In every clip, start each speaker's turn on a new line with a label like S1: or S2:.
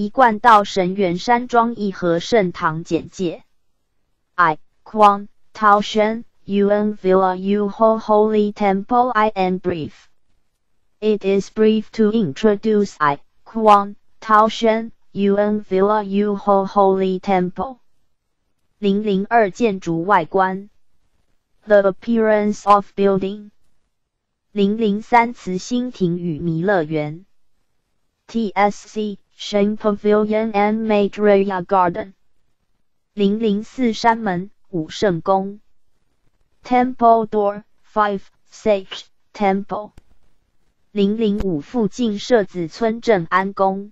S1: 一贯道神元山庄义和圣堂简介。I Quang Tao Shen Yuan Villa Yu Ho Holy Temple I am brief. It is brief to introduce I Quang Tao Shen Yuan Villa Yu Ho Holy Temple. 零零二建筑外观。The appearance of building. 零零三慈心亭与弥勒园。TSC Shen Pavilion and Maitreya Garden. 零零四山门武圣宫。Temple Door Five Sage Temple 零零五附近设子村镇安宫。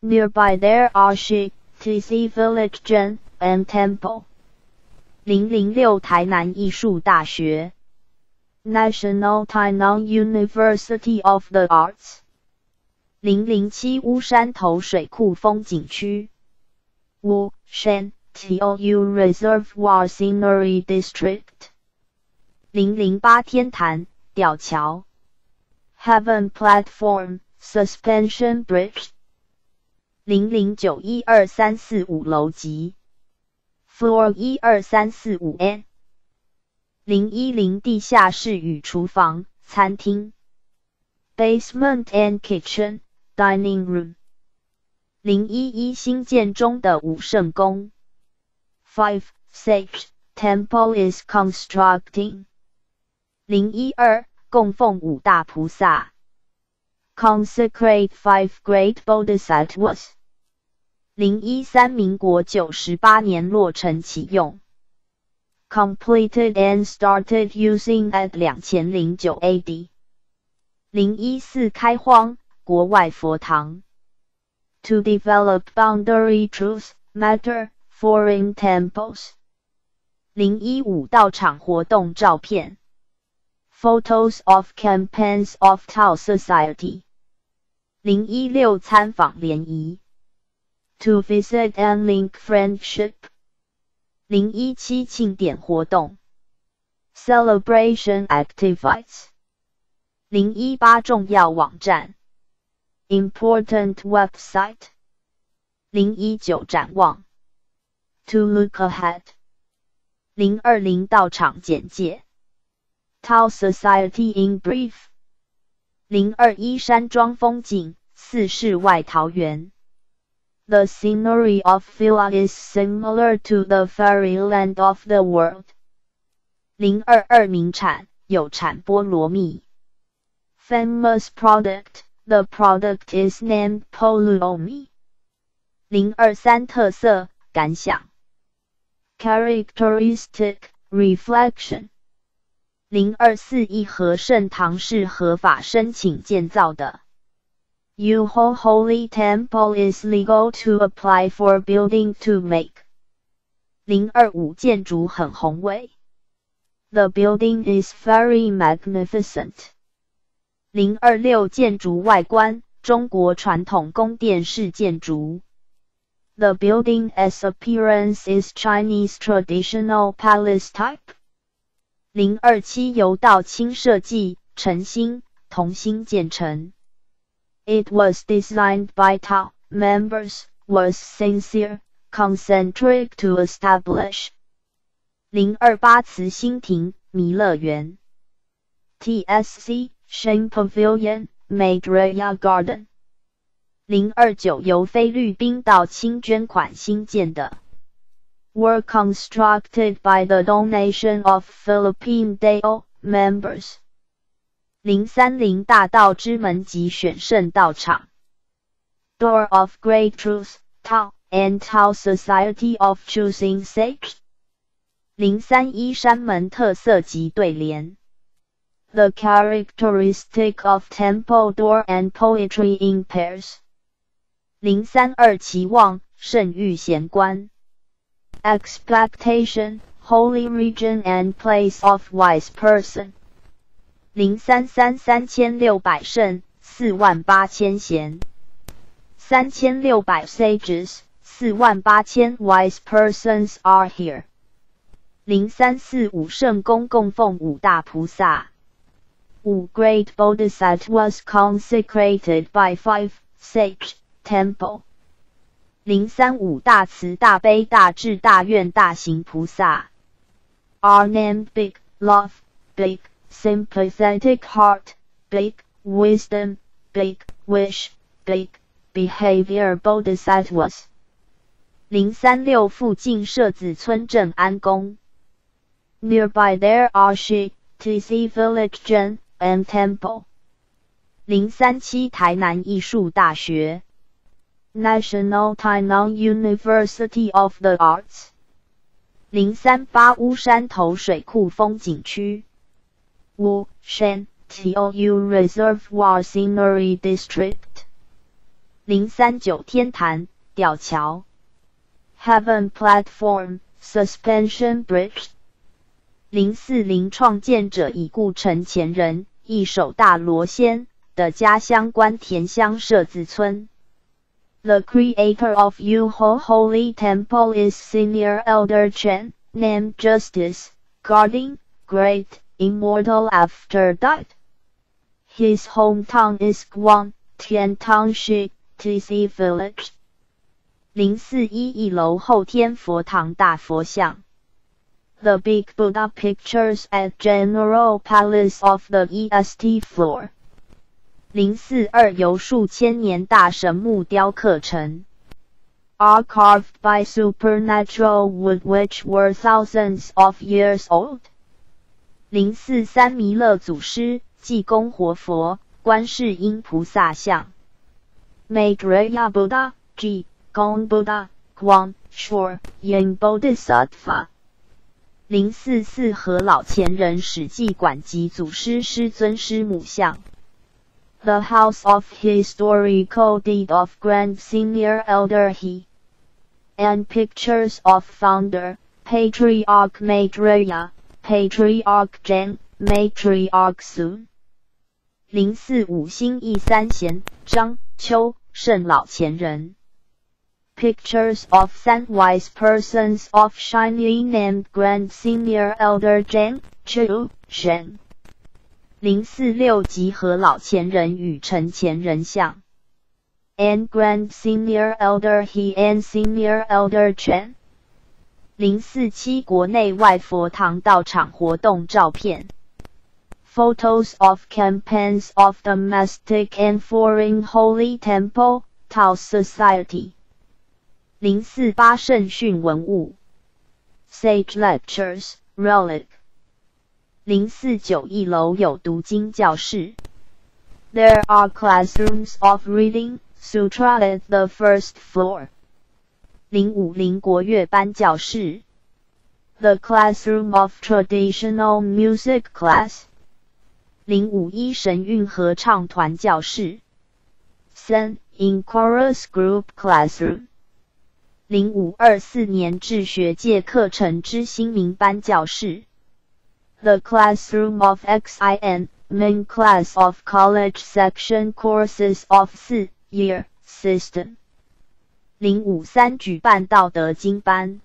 S1: Nearby there are Shi Tc Village Zhen and Temple 零零六台南艺术大学。National Tainan University of the Arts 零零七乌山头水库风景区。Wu Shan TOU Reservoir Scenery District 零零八天坛吊桥 Heaven Platform Suspension Bridge 零零九一二三四五楼级 Floor 一二三四五 N 零一零地下室与厨房餐厅 Basement and Kitchen Dining Room 零一一新建中的武圣宫。Five Sage Temple is constructing. 零一二供奉五大菩萨。Consecrate five great bodhisattvas. 零一三民国九十八年落成启用。Completed and started using at 两千零九 AD. 零一四开荒国外佛堂。To develop boundary truth matter. Foreign temples。零一五道场活动照片。Photos of campaigns of Tao Society。零一六参访联谊。To visit and link friendship。零一七庆典活动。Celebration activities。零一八重要网站。 Important website。零一九展望。To look ahead。零二零到场简介。Tao Society in brief。零二一山庄风景，四世外桃源。The scenery of Villa is similar to the fairyland of the world。零二二名产，有产菠萝蜜。Famous product。 The product is named Poluomi。零二三特色感想。Characteristic reflection。零二四一和圣堂是合法申请建造的。Yuho Holy Temple is legal to apply for building to make。零二五建筑很宏伟。The building is very magnificent。 零二六建筑外观，中国传统宫殿式建筑。The building as appearance is Chinese traditional palace type. 零二七由道清设计，诚心同心建成。It was designed by Tao members, was sincere, concentric to establish. 零二八慈心亭弥勒园。TSC Shen Pavilion, Maitreya Garden. 零二九由菲律宾到清捐款新建的，were constructed by the donation of Philippine Dao members。零三零大道之门及选圣道场，Door of Great Truth Tao and Tao Society of Choosing Sage。零三一山门特色及对联 ，The characteristic of temple door and poetry in pairs。零三二期望圣域贤观，expectation holy region and place of wise person。零三三三千六百圣，四万八千贤，三千六百 sages，四万八千 wise persons are here。零三四五圣宫供奉五大菩萨， 五 great bodhisattvas consecrated by five sage。 Temple。零三五大慈大悲大智大愿大行菩萨。Are named big love, big sympathetic heart, big wisdom, big wish, big behavior bodhisattvas。零三六附近设子村镇安宫。Nearby there are Shi, Tc Village Jen and Temple。零三七台南艺术大学。National Tainan University of the Arts。零三八乌山头水库风景区。Wu Shan Tou Reservoir Scenery District。零三九天坛吊桥。Heaven Platform Suspension Bridge。 零四零创建者已故陈前人，一手大罗仙的家乡关田乡社子村。The creator of Yuho Holy Temple is Senior Elder Chen, named Justice, guarding, great, immortal after death. His hometown is Guan, Tian Township, TC Village. 零四一一楼后天佛堂大佛像。The Big Buddha pictures at General Palace of the EST floor. 零四二由数千年大神木雕刻成，are carved by supernatural wood which were thousands of years old。零四三弥勒祖师济公活佛观世音菩萨像，Maitreya Buddha G Gong Buddha Guan Shor Yin Bodhisattva。 零四四和老前人史记馆及祖师师尊师母像。the House of Historical Deed of Grand Senior Elder He, and pictures of founder, Patriarch Maitreya, Patriarch Jen, Matriarch Sun。零四五星义三贤张秋圣老前人。Pictures of some wise persons of shining named Grand Senior Elder Jen, Chu, Shen。零四六集合老前人与陈前人像，and Grand Senior Elder He and Senior Elder Chen。零四七国内外佛堂道场活动照片，photos of campaigns of domestic and foreign holy temple Tao Society。 零四八圣训文物，sage lectures relic。零四九一楼有读经教室。There are classrooms of reading sutra at the first floor. 零五零国乐班教室。The classroom of traditional music class. 零五一神韵合唱团教室。三 in chorus group classroom. 零五二四年制学界课程之新民班教室。the classroom of XIN, main class of college section courses of 4-year system. 零五三举办道德经班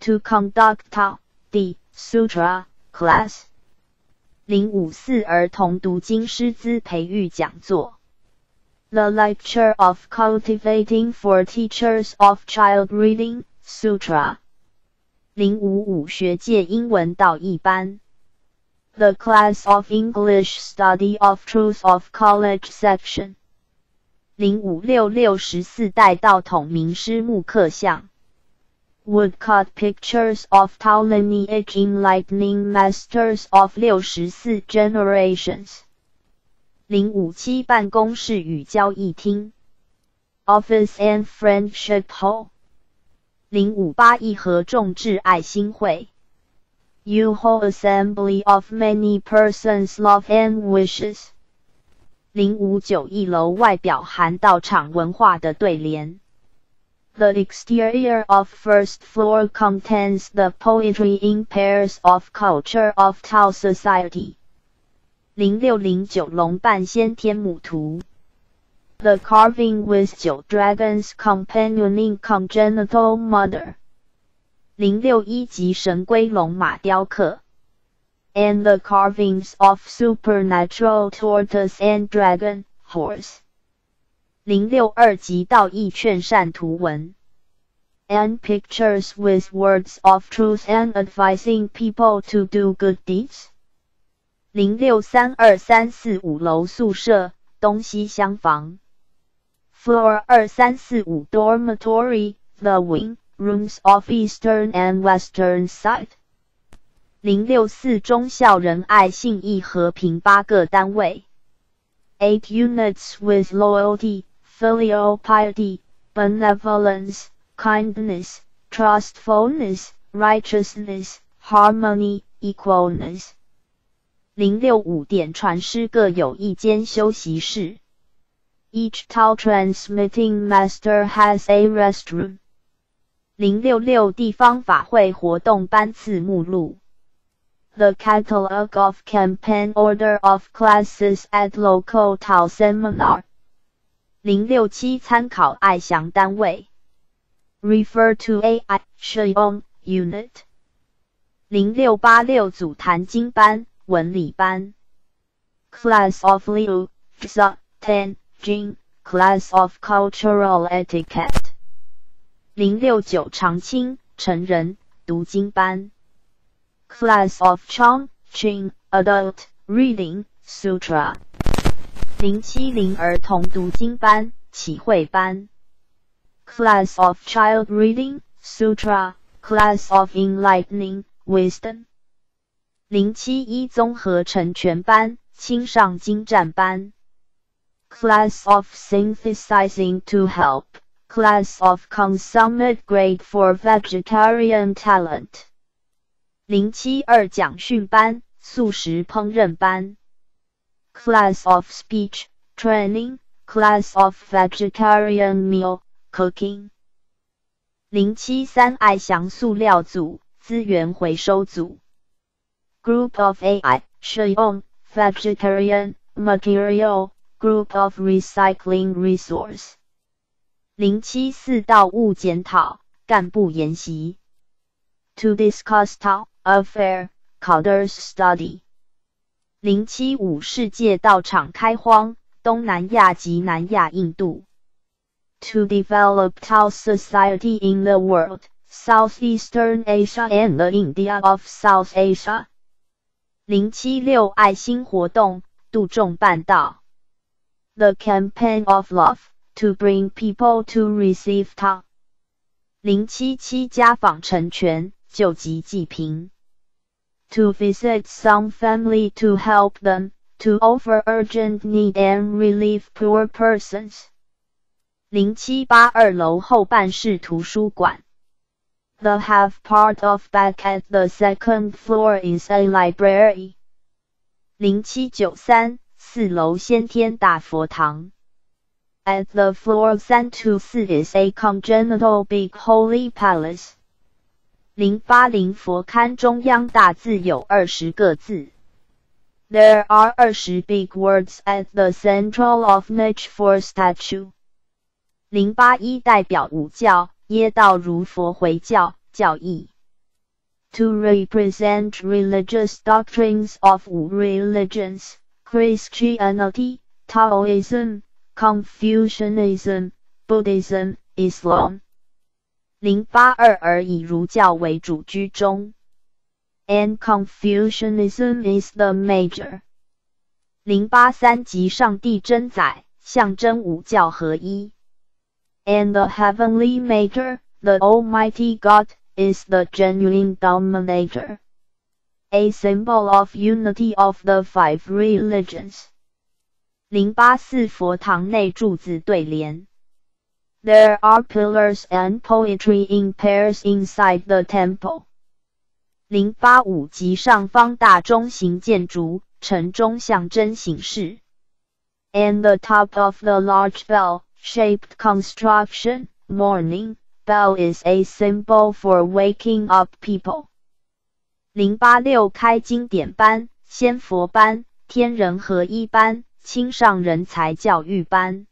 S1: ，to conduct Tao Di Sutra class。零五四儿童读经师资培育讲座 ，the lecture of cultivating for teachers of child reading sutra。零五五学界英文导译班，The Class of English Study of Truth of College Section。零五六六十四代道统名师木刻像，Woodcut Pictures of Tao Lineage Enlightening Masters of 六十四 Generations。 零五七办公室与交易厅，Office and Friendship Hall。零五八一和众志爱心会，You whole assembly of many persons' love and wishes。零五九一楼外表含道场文化的对联。The exterior of first floor contains the poetry in pairs of culture of Tao society。 零六零九龙半仙天母图。The carving with 九 dragons companioning congenital mother，零六一级神龟龙马雕刻，and the carvings of supernatural tortoise and dragon horse。 零六二级道义劝善图文。and pictures with words of truth and advising people to do good deeds. 零六三二三四五楼宿舍东西厢房，Floor 二三四五 Dormitory The Wing Rooms of Eastern and Western Side。零六四中校仁爱信义和平八个单位，Eight units with loyalty, filial piety, benevolence kindness, trustfulness, righteousness, harmony, equalness。零六五点传师各有一间休息室。Each tall transmitting master has a restroom。零六六地方法会活动班次目录。The catalog of campaign order of classes at local Tao seminar。零六七参考爱详单位。Refer to AI Shown Unit 零六八六组弹经班文理班 Class of Liu Xa Ten Jing Class of Cultural Etiquette 零六九长青成人读经班 Class of Chong Ching Adult Reading Sutra 零七零儿童读经班启慧班 Class of Child Reading Sutra Class of Enlightening Wisdom 零七一综合成全班青上精湛班 Class of Synthesizing to Help Class of Consummate Grade for Vegetarian Talent 零七二讲训班素食烹饪班 Class of Speech Training Class of Vegetarian Meal Cooking 零七三爱祥塑料组资源回收组 Group of AI Shion Vegetarian Material Group of Recycling Resource 零七四到物检讨干部研习 To discuss Tao affair Coders study 零七五世界道场开荒东南亚及南亚印度 to develop Tao society in the world, Southeastern Asia and the India of South Asia. 零七六爱心活动，杜仲办道。The campaign of love to bring people to receive Tao. 零七七家访成全，救急济贫。To visit some family to help them, to offer urgent need and relieve poor persons. 零七八二楼后办事图书馆。The half part of back at the second floor is a library. 零七九三四楼先天大佛堂。At the floor 三 to 四 is a congenital big holy palace. 零八零佛龛中央大字有二十个字。There are 二十 big words at the central of each for statue. 零八一代表五教 耶道如佛回教教义。To represent religious doctrines of 五 religions, Christianity, Taoism, Confucianism, Buddhism, Islam。零八二而以儒教为主居中。And Confucianism is the major。零八三即上帝真宰，象征五教合一。and the heavenly maker, the Almighty God, is the genuine dominator. A symbol of unity of the five religions. 零八四佛堂内柱子对联。There are pillars and poetry in pairs inside the temple. 零八五级上方大中型建筑，城中象征形式。And the top of the large bell shaped construction, morning bell is a symbol for waking up people. 零八六开经典班、仙佛班、天人合一班、青上人才教育班。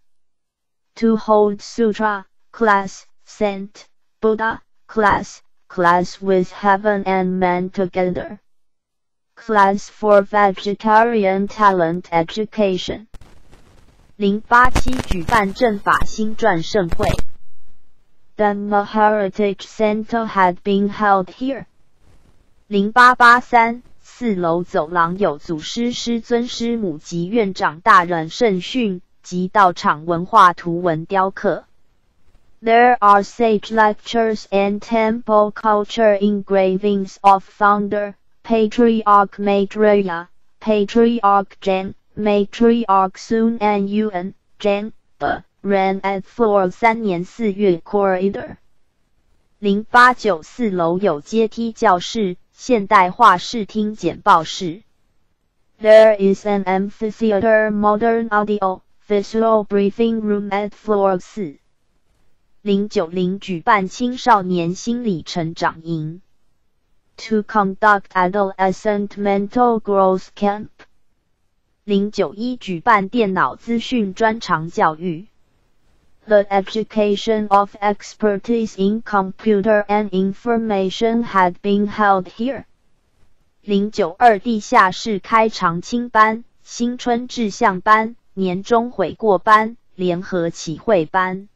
S1: To hold sutra class, Saint Buddha class, class with heaven and man together. Class for vegetarian talent education.
S2: 零八七举办正法新传盛会。
S1: Dhamma Heritage Center had been held here.
S2: 零八八三四楼走廊有祖师师尊师母及院长大人圣训及道场文化图文雕刻。
S1: There are sage lectures and temple culture engravings of founder, Patriarch Maitreya, Patriarch Jen, Matriarch Sun and Yuan, Jen, the
S2: Ran at floor 三年四月 corridor。零八九四楼有阶梯教室、现代化视听简报室。
S1: There is an amphitheater modern audio visual briefing room at floor 四。
S2: 零九零举办青少年心理成长营。
S1: To conduct adolescent mental growth camp。
S2: 零九一举办电脑资讯专长教育。
S1: The education of expertise in computer and information had been held here.
S2: 零九二地下室开长青班、新春志向班、年终悔过班、联合启会班。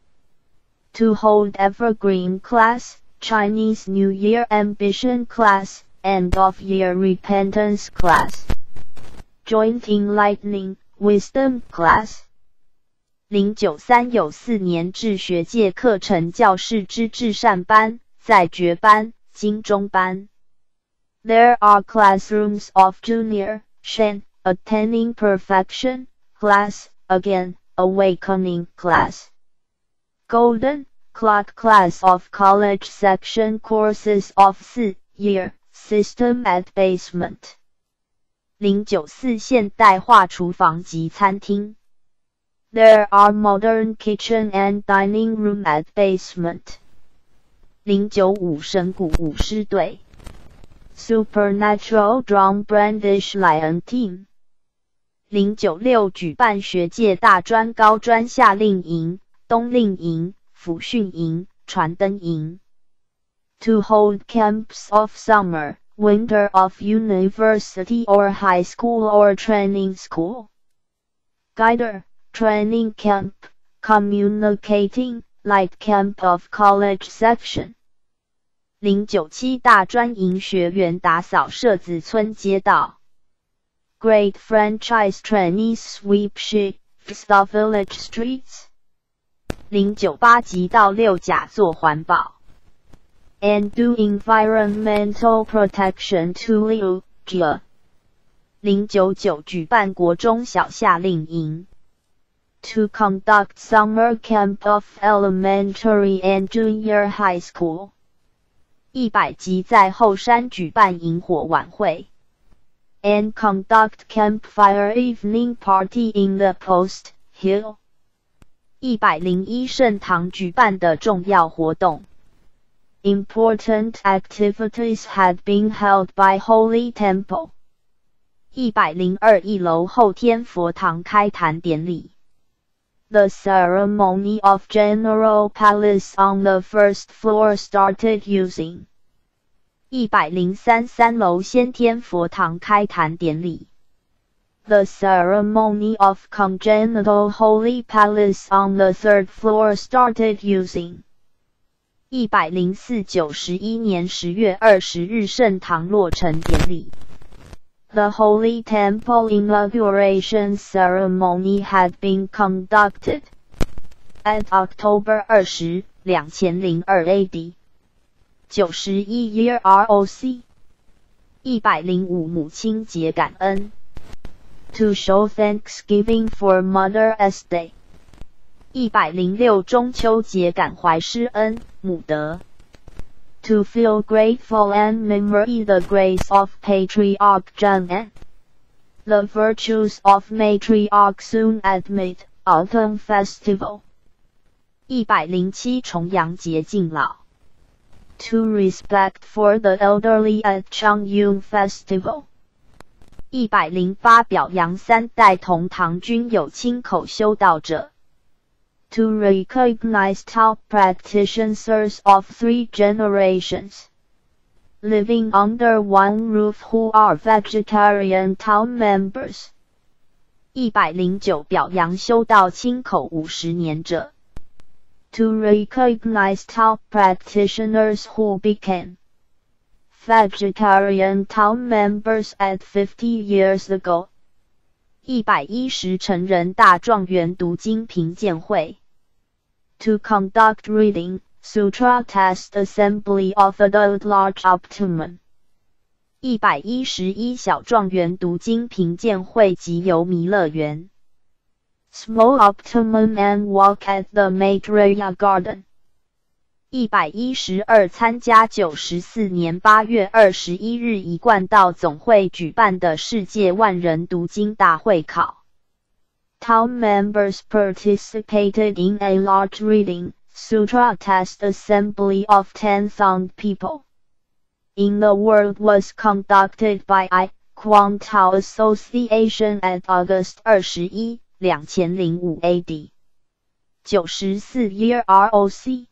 S1: To hold evergreen class, Chinese New Year ambition class, end of year repentance class. Joint enlightening wisdom class.
S2: 零九三有四年制学界课程教室之至善班、在觉班、金中班。
S1: There are classrooms of junior, Shen, attaining perfection, class, again, awakening class. Golden, Clark class of college section courses of 四 year, system at basement.
S2: 零九四现代化厨房及餐厅。
S1: There are modern kitchen and dining room at basement.
S2: 零九五神谷舞狮队
S1: ，Supernatural Drum Brandish Lion Team.
S2: 零九六举办学界大专、高专夏令营、冬令营、辅训营、传灯营。
S1: To hold camps of summer, winter of university or high school or training school. guide, training camp, communicating, light camp of college section.
S2: 零九七大专营学员打扫社子村街道。
S1: Great franchise trainees sweep shifts the village streets.
S2: 零九八级到六甲做环保。
S1: And do environmental protection to Liu Jia.
S2: 零九九举办国中小夏令营。
S1: to conduct summer camp of elementary and junior high school.
S2: 一百级在后山举办萤火晚会
S1: ，and conduct campfire evening party in the post hill.
S2: 一百零一圣堂举办的重要活动
S1: ，important activities had been held by Holy Temple.
S2: 一百零二一楼后天佛堂开坛典礼。
S1: The ceremony of General Palace on the first floor started using
S2: 一百零三三楼先天佛堂开坛典礼。
S1: The ceremony of Congenital Holy Palace on the third floor started using
S2: 一百零四九十一年十月二十日圣堂落成典礼。
S1: The Holy Temple inauguration ceremony had been conducted
S2: at October 20, 2002 AD. 91 year ROC 105母亲节感恩
S1: To show thanksgiving for Mother's Day
S2: 106中秋节感怀师恩母德
S1: to feel grateful and memory the grace of Patriarch John and the virtues of Matriarch Sun at Mid Autumn Festival.
S2: 一百零七重阳节敬老。
S1: To respect for the elderly at Changyun Festival.
S2: 一百零八表扬三代同堂均有亲口修道者。
S1: to recognize top practitioners of three generations living under one roof who are vegetarian town members.
S2: 一百零九，表扬修道清口五十年者。
S1: To recognize Tao practitioners who became vegetarian Tao members at fifty years ago。
S2: 一百一十，成人大状元读经评鉴会。
S1: To conduct reading sutra test assembly of adult large optimum。
S2: 一百一十一小状元读经评鉴会及游弥乐园。
S1: Small optimum and walk at the Maitreya Garden。
S2: 一百一十二参加九十四年八月二十一日一贯道总会举办的世界万人读经大会考。
S1: Town members participated in a large reading sutra test assembly of ten thousand people in the world was conducted by I Quang Tao Association at August 二十一两千零五 AD
S2: 九十四 Year ROC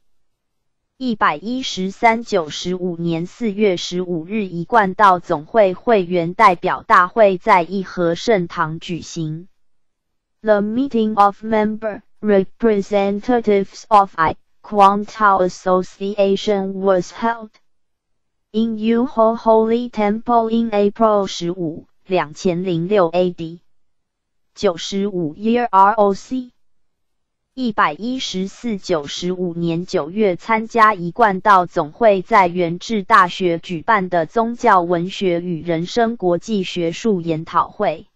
S2: 一百一十三九十五年四月十五日一贯道总会会员代表大会在义和圣堂举行。
S1: The meeting of member representatives of I Quang Tao Association was held. In Yuho Holy Temple in April 十五两千零六 AD
S2: 九十五 Year ROC 一百一十四九十五年九月参加一贯道总会在元智大学举办的宗教文学与人生国际学术研讨会。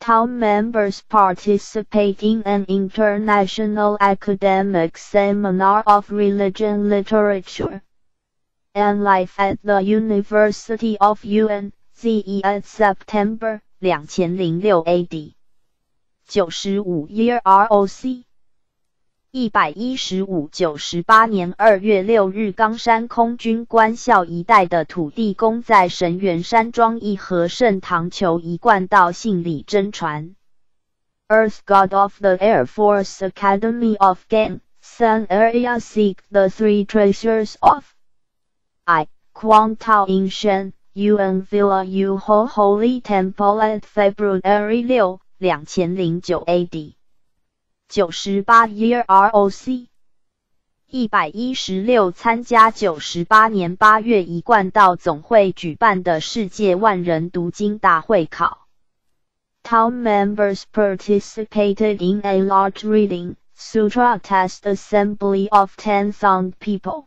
S1: Town members participate in an international academic seminar of religion literature. and life at the University of UNZE at September
S2: 2006 AD 95 Year ROC 一百一十五九十八年二月六日，冈山空军官校一带的土地公在神元山庄一和盛堂求一贯道信礼真传。
S1: Earth God of the Air Force Academy of Gang Sun Area seek the three treasures of
S2: I, Quang Tao in Shen, Yuan Villa Yu Ho Holy Temple at February 6, 2009 AD。九十八 Year ROC。一百一十六参加九十八年八月一贯道总会举办的世界万人读经大会考。
S1: Town members participated in a large reading sutra test assembly of 10,000 people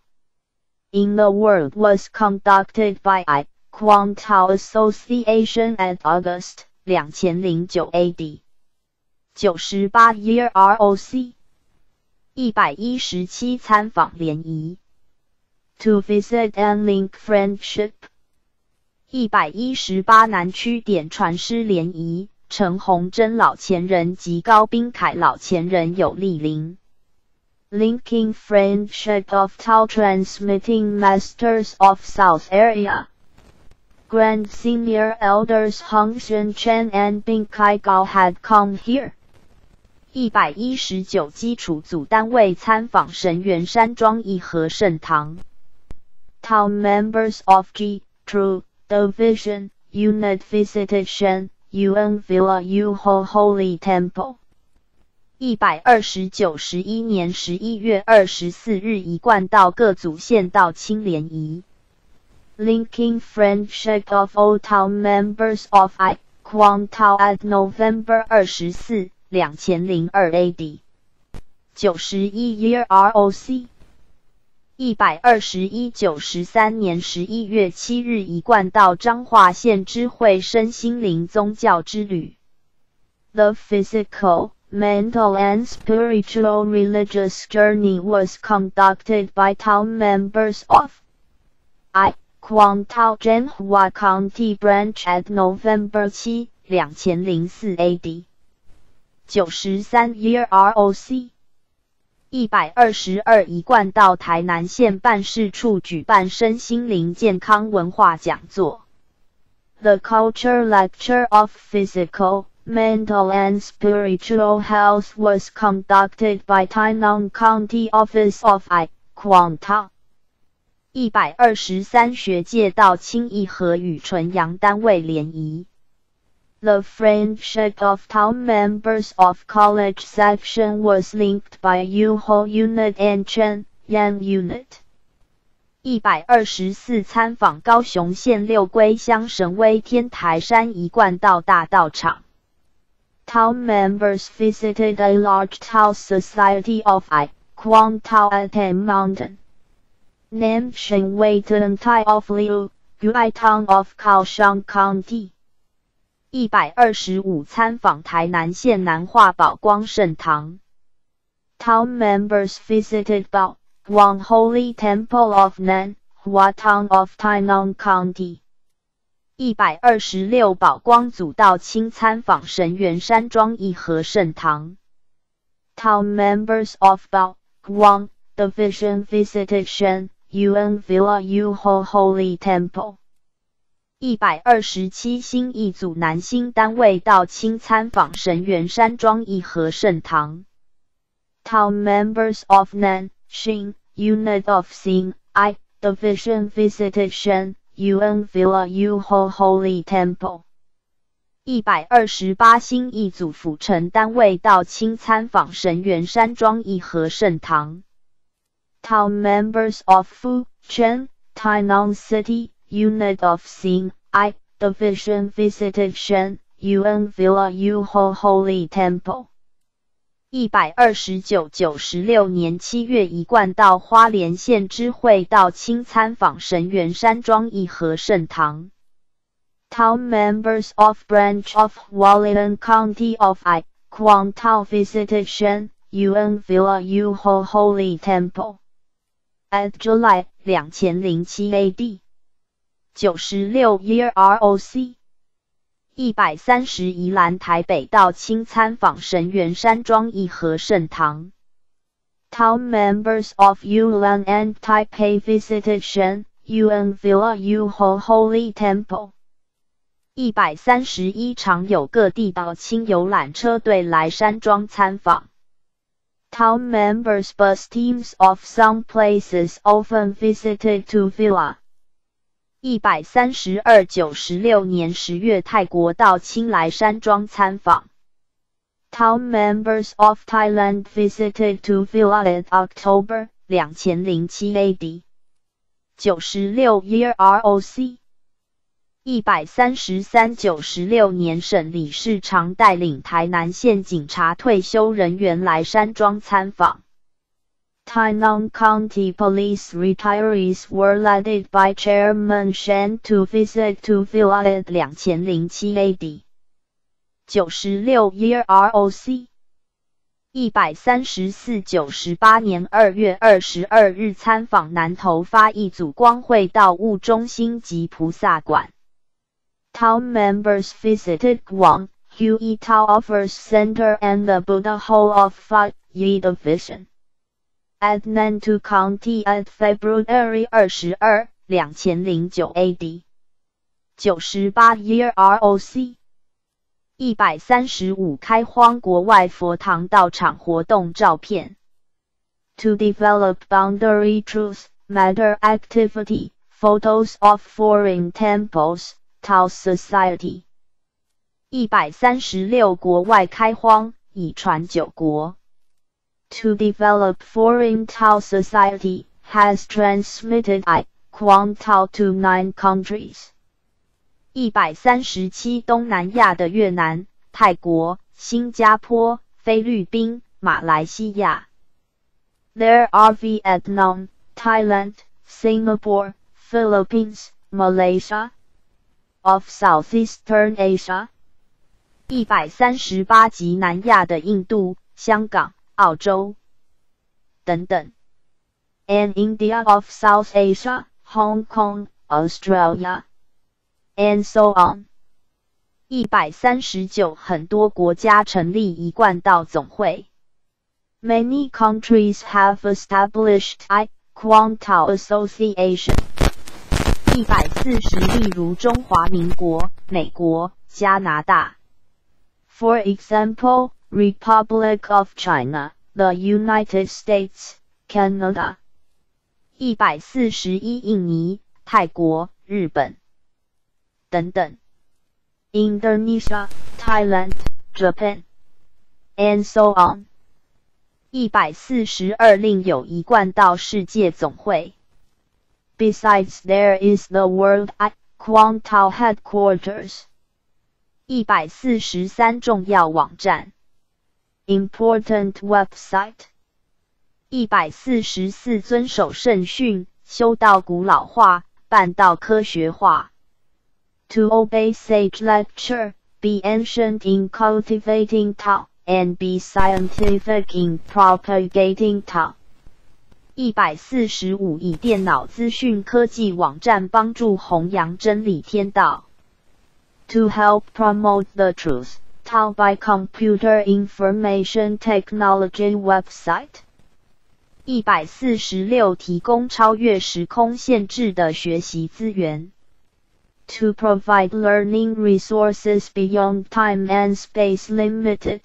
S1: in the world was conducted by I Quang Tao Association at August
S2: 2009 AD 98 Year ROC 一百一十七参访联谊
S1: To visit and link friendship
S2: 一百一十八南区点传师联谊陈洪真老前人及高滨凯老前人有莅临
S1: linking friendship of Tao transmitting masters of South area. Grand Senior Elders Hong Xuan Chen and Bing Kai Gao had come here.
S2: 一百一十九基础组单位参访神元山庄一和圣堂。
S1: Town members of G True Division Unit visited Shen Yuan Villa Yu Ho Holy Temple.
S2: 一百二十九十一年十一月二十四日，一贯道各组县道清联谊
S1: ，linking friendship of all town members of I Quang Tao at November
S2: 二十四两千零二 AD 九十一 Year ROC 一百二十一九十三年十一月七日，一贯道彰化县知会身心灵宗教之旅，
S1: the physical。mental and spiritual religious journey was conducted by town members of I Quang Tao Zhenhua County Branch at November 7, 2004 AD.
S2: 93 Year ROC 一百二十二一贯到台南县办事处举办身心灵健康文化讲座。
S1: The Culture Lecture of Physical mental and spiritual health was conducted by Tainan County Office of I Quang Tao.
S2: 一百二十三学界到清义和与纯阳单位联谊。
S1: The friendship of town members of college section was linked by Yuho unit and Chen Yan unit.
S2: 一百二十四参访高雄县六龟乡神威天台山一贯道大道场。
S1: Town members visited a large Tao society of I Quang Tao at a mountain named Shenwei Tai of Liu, Guai Town of Kaohsiung County.
S2: 一百二十五参访台南县南化宝光圣堂。
S1: Town members visited Bao Guang Holy Temple of Nan, Hua Town of Tainan County.
S2: 一百二十六宝光祖道清参访神元山庄义和圣堂。
S1: Town members of Bao Guang Division visited Shen Yuan Villa Yu Ho Holy Temple.
S2: 一百二十七新一组男星单位到清参访神元山庄一和圣堂。
S1: Town members of Nanxing Unit of Xin, I, Division visited Shen, Yuan Villa Yu Ho Holy Temple.
S2: 一百二十八新一组府城单位到清参访神元山庄一和圣堂。
S1: Town members of Fu, Chen, Tainan City, Unit of Xin, I, Division visited Shen, Yun Villa Yu Ho Holy Temple.
S2: 一百二十九九十六年七月，一贯到花莲县知会道清参访神元山庄义和圣堂。
S1: Town members of Branch of Hualien County of I, Quang Tao visited Shen, Yun Villa Yu Ho Holy Temple.
S2: At July 两千零七 AD。九十六 Year ROC，一百三十宜兰台北到清参访神元山庄义和圣堂。
S1: Town members of Yulan and Taipei visited Shen Yuan Villa Yu Ho Holy Temple。
S2: 一百三十一常有各地到轻游览车队来山庄参访。
S1: Town members bus teams of some places often visited to Villa。
S2: 一百三十二九十六年十月，泰国到青来山庄参访。
S1: Town members of Thailand visited to Villa in October
S2: 两千零七 AD。九十六 Year ROC。一百三十三九十六年，省理事长带领台南县警察退休人员来山庄参访。
S1: Tainan County Police retirees were led by Chairman Shen to visit to Villa at
S2: 2007 AD. 96 Year ROC 一百三十四九十八年二月二十二日参访南投发一组光会道务中心及菩萨馆。
S1: Town members visited Guang Hui Tao Offers Center and the Buddha Hall of Fa Yi Division at Nantou County at February 二十二两千零九 AD
S2: 九十八 Year ROC 一百三十五开荒国外佛堂道场活动照片。
S1: To develop boundary truth matter activity photos of foreign temples Tao Society
S2: 一百三十六国外开荒已传九国。
S1: to develop foreign Tao society has transmitted I Quang Tao to nine countries.
S2: 一百三十七东南亚的越南、泰国、新加坡、菲律宾、马来西亚。
S1: There are Vietnam, Thailand, Singapore, Philippines, Malaysia. Of Southeastern Asia.
S2: 一百三十八级南亚的印度、香港。 澳洲等等。
S1: And India of South Asia, Hong Kong, Australia, and so on.
S2: 一百三十九，很多国家成立一贯道总会。
S1: Many countries have established I Quang Tao Association.
S2: 一百四十，例如中华民国、美国、加拿大。
S1: For example, Republic of China, the United States, Canada.
S2: 一百四十一印尼、泰国、日本等等。
S1: Indonesia, Thailand, Japan, and so on.
S2: 一百四十二另有一贯道世界总会。
S1: Besides, there is the World I Quang Tao headquarters.
S2: 一百四十三重要网站。
S1: Important website.
S2: 一百四十四遵守圣训，修道古老化，办道科学化。
S1: To obey sage lecture, be ancient in cultivating Tao and be scientific in propagating Tao.
S2: 一百四十五以电脑资讯科技网站帮助弘扬真理天道。
S1: To help promote the truth, Tao by computer information technology website.
S2: 一百四十六提供超越时空限制的学习资源。
S1: To provide learning resources beyond time and space limited.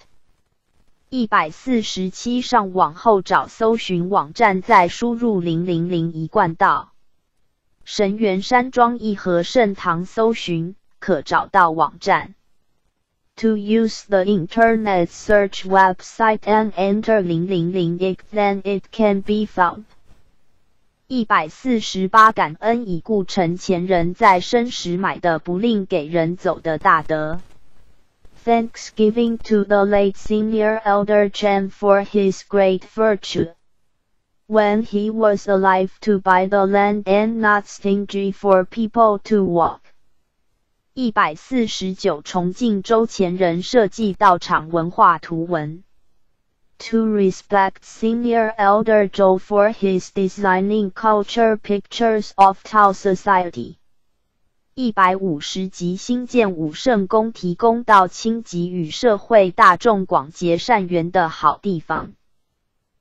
S2: 一百四十七上网后找搜寻网站，再输入零零零一贯道神元山庄义和圣堂搜寻，可找到网站。
S1: To use the internet search website and enter 零零零 it then it can be found。
S2: 一百四十八感恩已故成前人在生时买的不吝给人走的大德。
S1: Thanksgiving to the late senior elder Chen for his great virtue. When he was alive to buy the land and not stingy for people to walk.
S2: 一百四十九重庆周前人设计道场文化图文。
S1: To respect senior elder Zhou for his designing culture pictures of Tao society.
S2: 一百五十级新建武圣宫，提供到清级与社会大众广结善缘的好地方。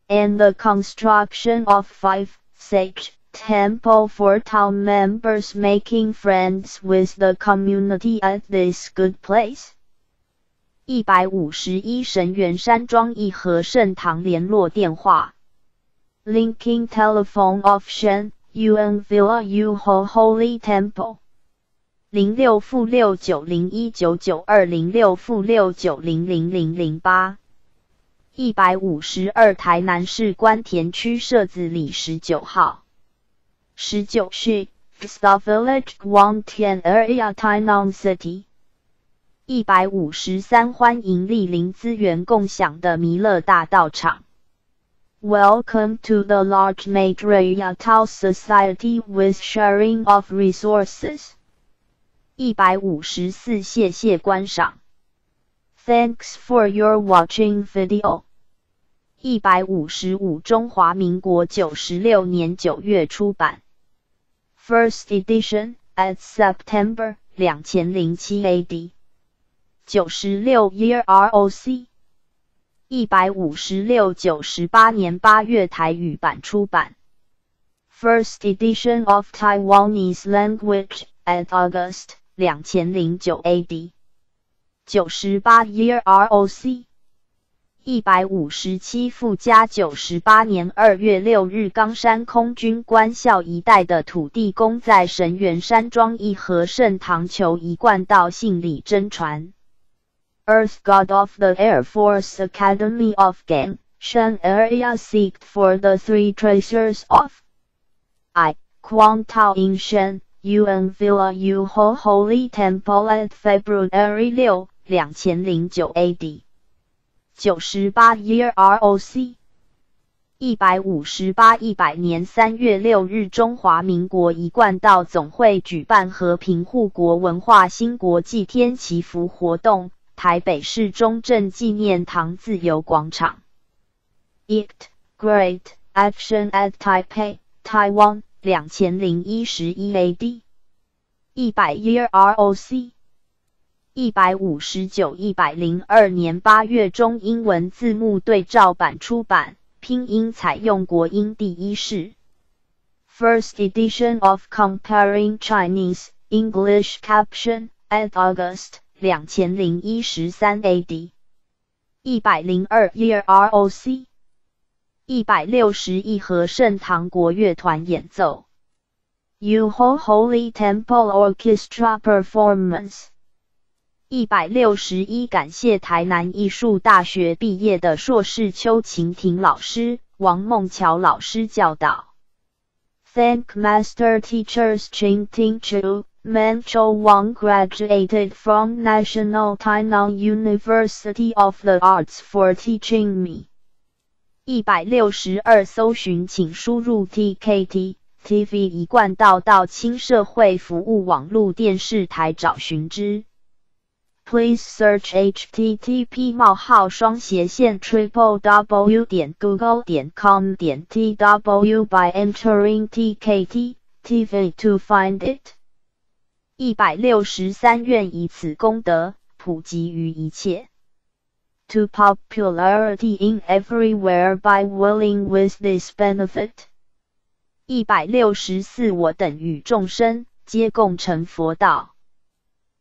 S1: And the construction of five sage temple for town members making friends with the community at this good place。
S2: 一百五十一神元山庄义和圣堂联络电话。
S1: Linking telephone of Shen UN Villa Uho Holy Temple。
S2: 零六负六九零一九九二零六负六九零零零零八一百五十二台南市关田区社子里十九号十九
S1: 是 Star Village Guangtian Area Tainan City
S2: 一百五十三欢迎莅临资源共享的弥勒大道场
S1: Welcome to the large Maitreya Tao Society with sharing of resources
S2: 一百五十四，谢谢观赏。
S1: Thanks for your watching video。
S2: 一百五十五，中华民国九十六年九月出版。
S1: First edition at September
S2: 两千零七 AD。九十六 Year ROC。一百五十六，九十八年八月台语版出版。
S1: First edition of Taiwanese language at August
S2: 两千零九 AD，九十八 Year ROC， 一百五十七附加九十八年二月六日，冈山空军官校一带的土地公在神元山庄一和圣堂求一贯道信里真传。
S1: Earth God of the Air Force Academy of Game Shan area seeked for the three treasures of
S2: I
S1: Kuang Tao in Shan。Yuan Villa Yuho Holy Temple at February 六两千零九 AD
S2: 九十八 Year ROC 一百五十八一百年三月六日，中华民国一贯道总会举办和平护国文化新国际天祈福活动，台北市中正纪念堂自由广场。
S1: It Great Action at Taipei, Taiwan.
S2: 两千零一十一 AD，一百 Year ROC，一百五十九一百零二年八月中英文字幕对照版出版，拼音采用国音第一式。
S1: First edition of comparing Chinese English caption at August
S2: 两千零一十三 AD，一百零二 Year ROC。一百六十亿和盛唐国乐团演奏。
S1: Yuho Holy Temple Orchestra Performance。
S2: 一百六十一，感谢台南艺术大学毕业的硕士邱晴婷老师、王梦桥老师教导。
S1: Thank Master Teachers Ching Ting Chu, Man Cho Wang graduated from National Tainan University of the Arts for teaching me.
S2: 一百六十二，搜寻请输入 TKT TV 一贯道到青社会服务网络电视台找寻之。
S1: Please search http 冒号双斜线 triple w 点 google 点 com 点 tw by entering tkt tv to find it。
S2: 一百六十三愿以此功德普及于一切。
S1: To popularity in everywhere by willing with this benefit。
S2: 一百六十四我等与众生皆共成佛道。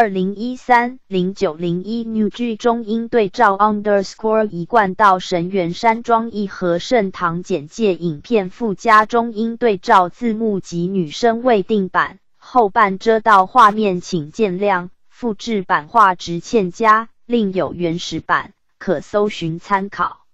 S2: 二零一三零九零一 New G 中英对照 Underscore 一贯道神元山庄一和盛堂简介影片附加中英对照字幕及女生未定版后半遮到画面请见谅，复制版画质欠佳，另有原始版可搜寻参考。